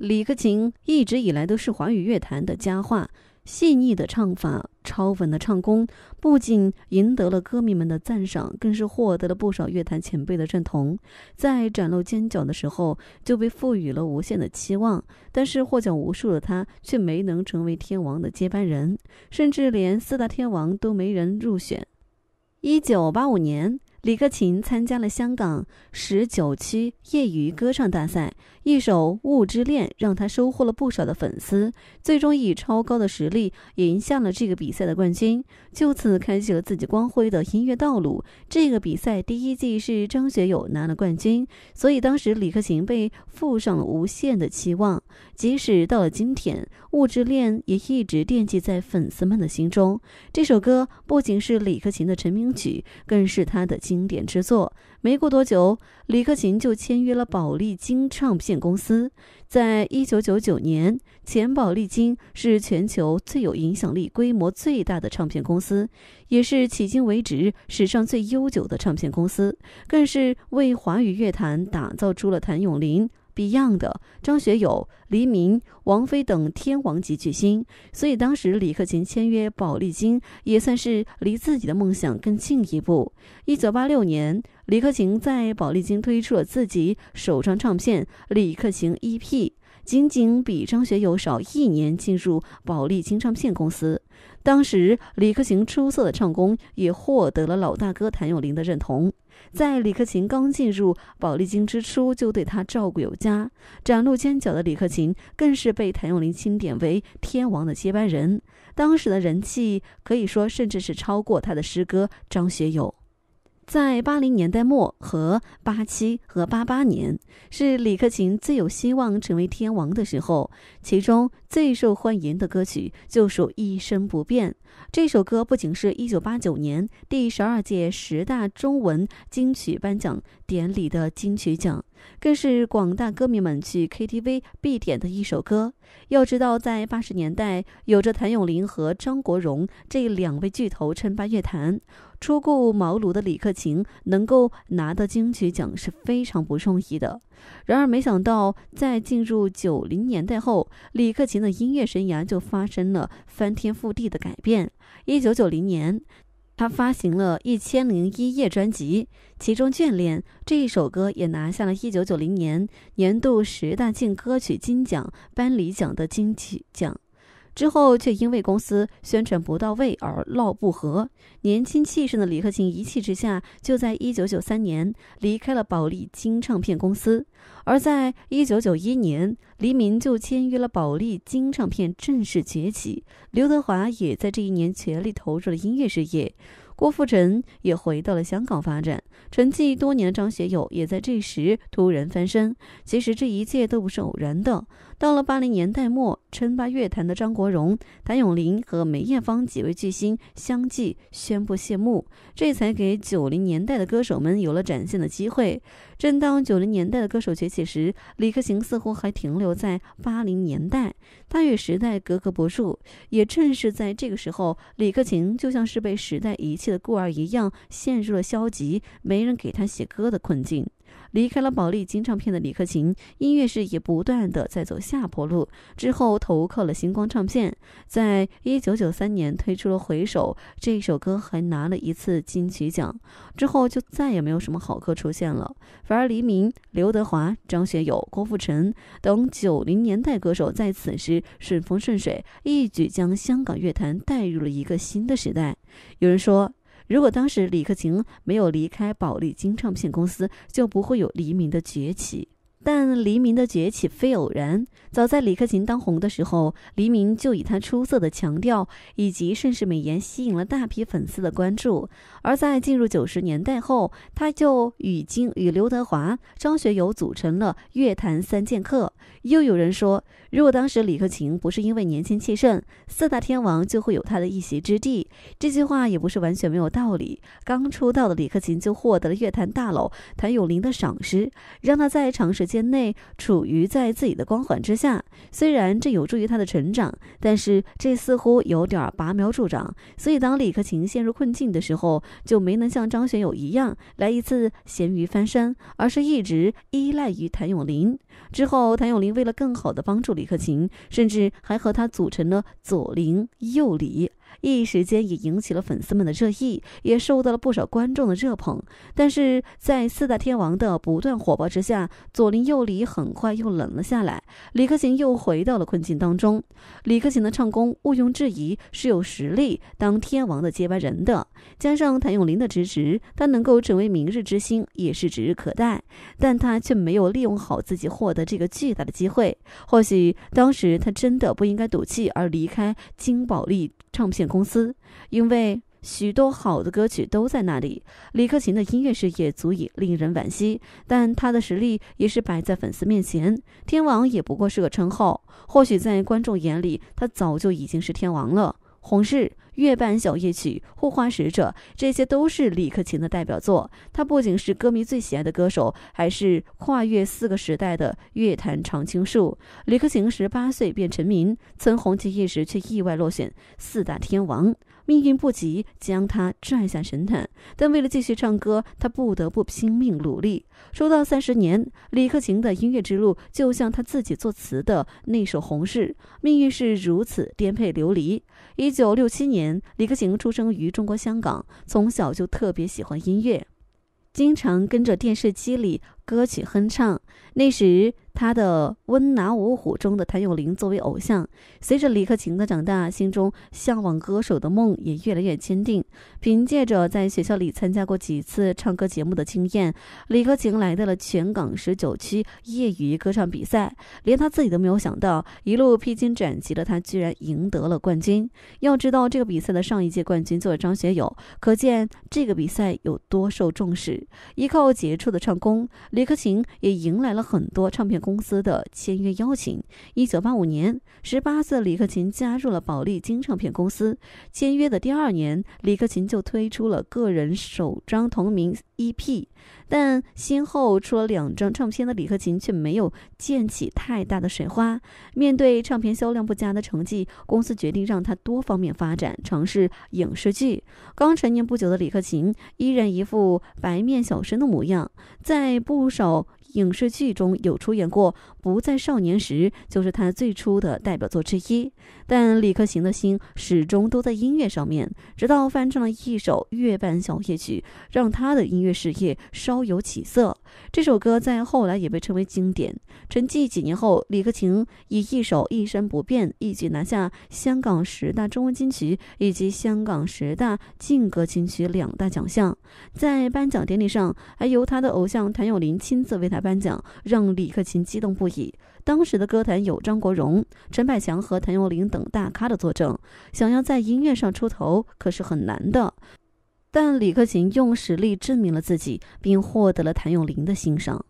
李克勤一直以来都是华语乐坛的佳话。细腻的唱法、超稳的唱功，不仅赢得了歌迷们的赞赏，更是获得了不少乐坛前辈的认同。在崭露尖角的时候，就被赋予了无限的期望。但是获奖无数的他，却没能成为天王的接班人，甚至连四大天王都没人入选。一九八五年。李克勤参加了香港十九区业余歌唱大赛，一首《雾之恋》让他收获了不少的粉丝，最终以超高的实力赢下了这个比赛的冠军，就此开启了自己光辉的音乐道路。这个比赛第一季是张学友拿了冠军，所以当时李克勤被附上了无限的期望。即使到了今天，《雾之恋》也一直惦记在粉丝们的心中。这首歌不仅是李克勤的成名曲，更是他的。经典之作，没过多久，李克勤就签约了宝丽金唱片公司。在一九九九年，钱宝丽金是全球最有影响力、规模最大的唱片公司，也是迄今为止史上最悠久的唱片公司，更是为华语乐坛打造出了谭咏麟。Beyond、张学友、黎明、王菲等天王级巨星，所以当时李克勤签约宝丽金也算是离自己的梦想更进一步。一九八六年，李克勤在宝丽金推出了自己首张唱片《李克勤 EP》，仅仅比张学友少一年进入宝丽金唱片公司。当时李克勤出色的唱功也获得了老大哥谭咏麟的认同。在李克勤刚进入宝丽金之初，就对他照顾有加。崭露尖角的李克勤更是被谭咏麟钦点为天王的接班人，当时的人气可以说甚至是超过他的师哥张学友。在八零年代末和八七和八八年，是李克勤最有希望成为天王的时候。其中最受欢迎的歌曲就属《一生不变》。这首歌不仅是一九八九年第十二届十大中文金曲颁奖典礼的金曲奖，更是广大歌迷们去 KTV 必点的一首歌。要知道，在八十年代，有着谭咏麟和张国荣这两位巨头称霸乐坛。初顾茅庐的李克勤能够拿到金曲奖是非常不容易的。然而，没想到在进入九零年代后，李克勤的音乐生涯就发生了翻天覆地的改变。一九九零年，他发行了《一千零一夜》专辑，其中《眷恋》这一首歌也拿下了一九九零年年度十大劲歌曲金奖颁礼奖的金曲奖。之后却因为公司宣传不到位而闹不和。年轻气盛的李克勤一气之下，就在1993年离开了宝丽金唱片公司。而在1991年，黎明就签约了宝丽金唱片，正式崛起。刘德华也在这一年全力投入了音乐事业。郭富城也回到了香港发展，沉寂多年的张学友也在这时突然翻身。其实这一切都不是偶然的。到了八零年代末，称霸乐坛的张国荣、谭咏麟和梅艳芳几位巨星相继宣布谢幕，这才给九零年代的歌手们有了展现的机会。正当九零年代的歌手崛起时，李克勤似乎还停留在八零年代，他与时代格格不入。也正是在这个时候，李克勤就像是被时代遗弃的孤儿一样，陷入了消极、没人给他写歌的困境。离开了宝丽金唱片的李克勤，音乐事业不断的在走下坡路。之后投靠了星光唱片，在一九九三年推出了《回首》这首歌，还拿了一次金曲奖。之后就再也没有什么好歌出现了。反而黎明、刘德华、张学友、郭富城等九零年代歌手在此时顺风顺水，一举将香港乐坛带入了一个新的时代。有人说。如果当时李克勤没有离开保利金唱片公司，就不会有黎明的崛起。但黎明的崛起非偶然。早在李克勤当红的时候，黎明就以他出色的强调以及盛世美颜吸引了大批粉丝的关注。而在进入九十年代后，他就已经与刘德华、张学友组成了乐坛三剑客。又有人说，如果当时李克勤不是因为年轻气盛，四大天王就会有他的一席之地。这句话也不是完全没有道理。刚出道的李克勤就获得了乐坛大佬谭咏麟的赏识，让他在长时间。内处于在自己的光环之下。虽然这有助于他的成长，但是这似乎有点拔苗助长。所以当李克勤陷入困境的时候，就没能像张学友一样来一次咸鱼翻身，而是一直依赖于谭咏麟。之后，谭咏麟为了更好的帮助李克勤，甚至还和他组成了左麟右李。一时间也引起了粉丝们的热议，也受到了不少观众的热捧。但是在四大天王的不断火爆之下，左邻右里很快又冷了下来。李克勤又回到了困境当中。李克勤的唱功毋庸置疑是有实力当天王的接班人的，加上谭咏麟的支持，他能够成为明日之星也是指日可待。但他却没有利用好自己获得这个巨大的机会。或许当时他真的不应该赌气而离开金宝利唱片。公司，因为许多好的歌曲都在那里。李克勤的音乐事业足以令人惋惜，但他的实力也是摆在粉丝面前。天王也不过是个称号，或许在观众眼里，他早就已经是天王了。红日、月半小夜曲、护花使者，这些都是李克勤的代表作。他不仅是歌迷最喜爱的歌手，还是跨越四个时代的乐坛常青树。李克勤十八岁便成名，曾红极一时，却意外落选四大天王。命运不及，将他拽下神坛，但为了继续唱歌，他不得不拼命努力。出道三十年，李克勤的音乐之路就像他自己作词的那首《红日》，命运是如此颠沛流离。一九六七年，李克勤出生于中国香港，从小就特别喜欢音乐，经常跟着电视机里歌曲哼唱。那时。他的《温拿五虎》中的谭咏麟作为偶像，随着李克勤的长大，心中向往歌手的梦也越来越坚定。凭借着在学校里参加过几次唱歌节目的经验，李克勤来到了全港十九区业余歌唱比赛，连他自己都没有想到，一路披荆斩棘的他居然赢得了冠军。要知道，这个比赛的上一届冠军就是张学友，可见这个比赛有多受重视。依靠杰出的唱功，李克勤也迎来了很多唱片。公司的签约邀请。一九八五年，十八岁的李克勤加入了宝丽金唱片公司。签约的第二年，李克勤就推出了个人首张同名 EP。但先后出了两张唱片的李克勤却没有溅起太大的水花。面对唱片销量不佳的成绩，公司决定让他多方面发展，尝试影视剧。刚成年不久的李克勤依然一副白面小生的模样，在不少。影视剧中有出演过，《不在少年时》就是他最初的代表作之一。但李克勤的心始终都在音乐上面，直到翻唱了一首《月半小夜曲》，让他的音乐事业稍有起色。这首歌在后来也被称为经典。沉寂几年后，李克勤以一首《一生不变》一举拿下香港十大中文金曲以及香港十大劲歌金曲两大奖项。在颁奖典礼上，还由他的偶像谭咏麟亲自为他颁奖，让李克勤激动不已。当时的歌坛有张国荣、陈百强和谭咏麟等大咖的作证，想要在音乐上出头可是很难的。但李克勤用实力证明了自己，并获得了谭咏麟的欣赏。